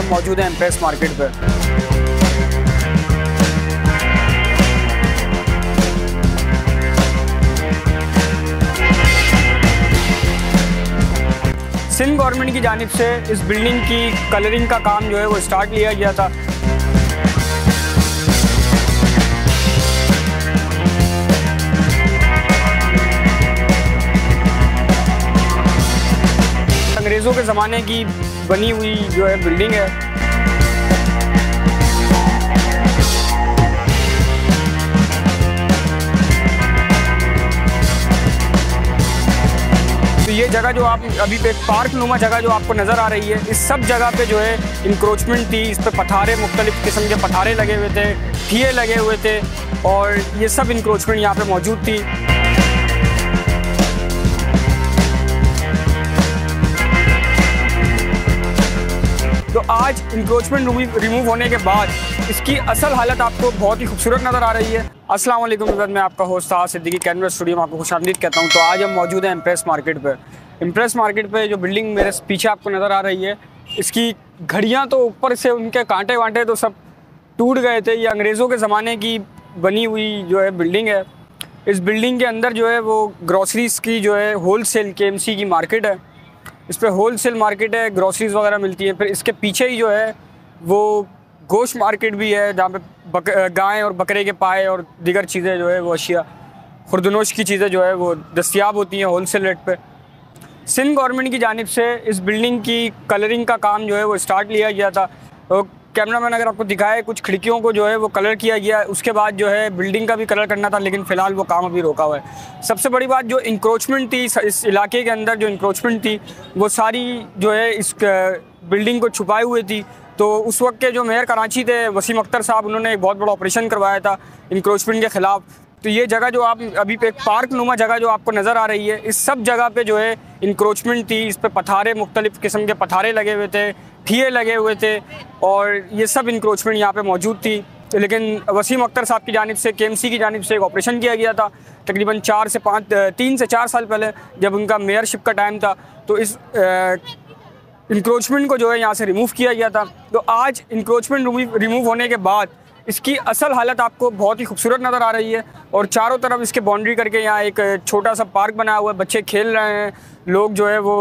हम मौजूद हैं एम्प्रेस मार्केट पर। सिंध गवर्नमेंट की जानब से इस बिल्डिंग की कलरिंग का काम जो है वो स्टार्ट लिया गया था। अंग्रेज़ों के ज़माने की बनी हुई जो है बिल्डिंग है। तो ये जगह जो आप अभी पे पार्क नुमा जगह जो आपको नज़र आ रही है, इस सब जगह पे जो है इंक्रोचमेंट थी। इस पर पथारे मुख्तलिफ़ किस्म के पथारे लगे हुए थे ठिए लगे हुए थे और ये सब इंक्रोचमेंट यहाँ पे मौजूद थी। आज इंक्रोचमेंट रिमूव होने के बाद इसकी असल हालत आपको बहुत ही खूबसूरत नज़र आ रही है। अस्सलाम वालेकुम मैं आपका होस्ट था सिद्दीकी कैनवस स्टूडियो में आपको खुश आमदीद कहता हूँ। तो आज हम मौजूद हैं इम्प्रेस मार्केट पर। इम्प्रेस मार्केट पर जो बिल्डिंग मेरे पीछे आपको नज़र आ रही है, इसकी घड़ियाँ तो ऊपर से उनके कांटे वांटे तो सब टूट गए थे। ये अंग्रेज़ों के ज़माने की बनी हुई जो है बिल्डिंग है। इस बिल्डिंग के अंदर जो है वो ग्रॉसरीज की जो है होल सेल के एम की मार्केट है। इस पर होल सेल मार्केट है ग्रॉसरीज वगैरह मिलती है। फिर इसके पीछे ही जो है, वो गोश्त मार्केट भी है, जहाँ पे गाय और बकरे के पाए और दीगर चीज़ें जो है, वो अशिया, खुरदनोश की चीज़ें जो है, वो दस्तियाब होती हैं होल सेल रेट पर सिंध गवर्नमेंट की जानब से इस बिल्डिंग की कलरिंग का काम जो है, वो स्टार्ट लिया गया था। तो कैमरामैन अगर आपको दिखाए, कुछ खिड़कियों को जो है वो कलर किया गया, उसके बाद जो है बिल्डिंग का भी कलर करना था, लेकिन फ़िलहाल वो काम अभी रोका हुआ है। सबसे बड़ी बात जो इंक्रोचमेंट थी, इस इलाके के अंदर जो इंक्रोचमेंट थी, वो सारी जो है इस बिल्डिंग को छुपाए हुए थी। तो उस वक्त के जो मेयर कराची थे, वसीम अख्तर साहब, उन्होंने एक बहुत बड़ा ऑपरेशन करवाया था इंक्रोचमेंट के ख़िलाफ़। तो ये जगह जो आप अभी पे एक पार्क नुमा जगह जो आपको नज़र आ रही है, इस सब जगह पे जो है इंक्रोचमेंट थी, इस पर पथारे मुख्तलिफ़ किस्म के पथारे लगे हुए थे ठिए लगे हुए थे और ये सब इंक्रोचमेंट यहाँ पे मौजूद थी। लेकिन वसीम अख्तर साहब की जानब से के की जानब से एक ऑपरेशन किया गया था, तकरीबन चार से पाँच तीन से चार साल पहले जब उनका मेयरशिप का टाइम था तो इस इंक्रोचमेंट को जो है यहाँ से रिमूव किया गया था। तो आज इंक्रोचमेंट रिमूव होने के बाद इसकी असल हालत आपको बहुत ही खूबसूरत नज़र आ रही है और चारों तरफ़ इसके बाउंड्री करके यहाँ एक छोटा सा पार्क बनाया हुआ है। बच्चे खेल रहे हैं, लोग जो है वो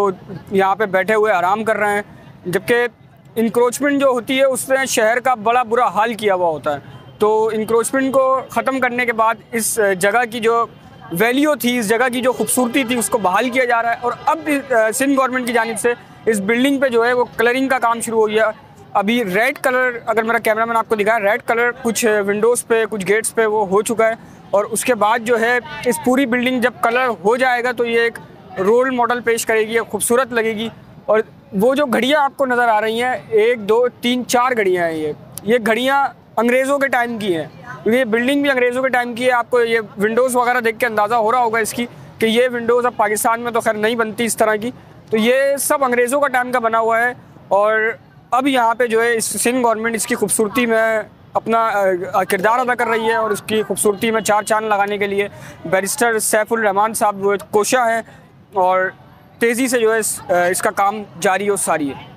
यहाँ पे बैठे हुए आराम कर रहे हैं। जबकि इंक्रोचमेंट जो होती है, उसने शहर का बड़ा बुरा हाल किया हुआ होता है। तो इंक्रोचमेंट को ख़त्म करने के बाद इस जगह की जो वैल्यू थी, इस जगह की जो खूबसूरती थी, उसको बहाल किया जा रहा है। और अब सिंध गवर्नमेंट की जानब से इस बिल्डिंग पे जो है वो कलरिंग का काम शुरू हो गया। अभी रेड कलर अगर मेरा कैमरामैन आपको दिखाया रेड कलर कुछ विंडोज़ पे, कुछ गेट्स पे वो हो चुका है। और उसके बाद जो है, इस पूरी बिल्डिंग जब कलर हो जाएगा तो ये एक रोल मॉडल पेश करेगी खूबसूरत लगेगी। और वो जो घड़ियाँ आपको नज़र आ रही हैं, एक, दो, तीन, चार घड़ियाँ हैं ये। ये घड़ियाँ अंग्रेज़ों के टाइम की हैं। क्योंकि ये बिल्डिंग भी अंग्रेज़ों के टाइम की है। आपको ये विंडोज़ वगैरह देख के अंदाज़ा हो रहा होगा इसकी कि ये विंडोज़ अब पाकिस्तान में तो खैर नहीं बनती इस तरह की। तो ये सब अंग्रेज़ों का टाइम का बना हुआ है। और अब यहाँ पे जो है सिंध गवर्नमेंट इसकी खूबसूरती में अपना किरदार अदा कर रही है और उसकी खूबसूरती में चार चाँद लगाने के लिए बैरिस्टर सैफुल रहमान साहब जो कोशा हैं और तेज़ी से जो है इस, इसका काम जारी और सारी है।